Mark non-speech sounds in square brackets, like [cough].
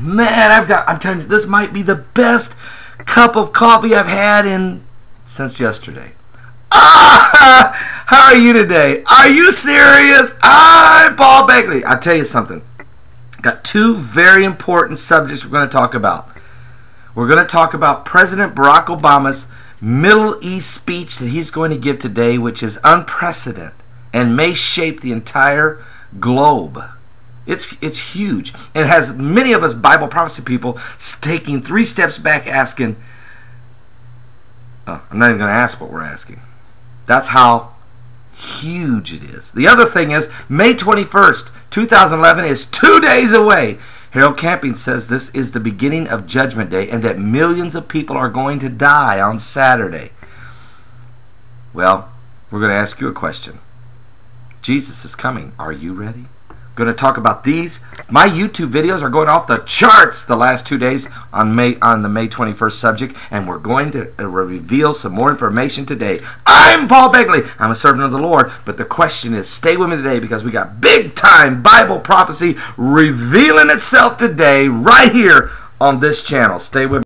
Man, I've got, I'm telling you, this might be the best cup of coffee I've had in since yesterday. Ah, [laughs] how are you today? Are you serious? I'm Paul Begley. I tell you something. Got two very important subjects we're going to talk about. We're going to talk about President Barack Obama's Middle East speech that he's going to give today, which is unprecedented and may shape the entire globe. It's it's huge. It has many of us Bible prophecy people taking three steps back, asking. Oh, I'm not even going to ask what we're asking. That's how huge it is. The other thing is May 21st, 2011 is two days away. Harold Camping says this is the beginning of Judgment Day and that millions of people are going to die on Saturday. Well, we're going to ask you a question. Jesus is coming. Are you ready? Going to talk about these. My YouTube videos are going off the charts the last two days on May on the May 21st subject, and we're going to uh, reveal some more information today. I'm Paul Begley. I'm a servant of the Lord, but the question is, stay with me today because we got big time Bible prophecy revealing itself today right here on this channel. Stay with me.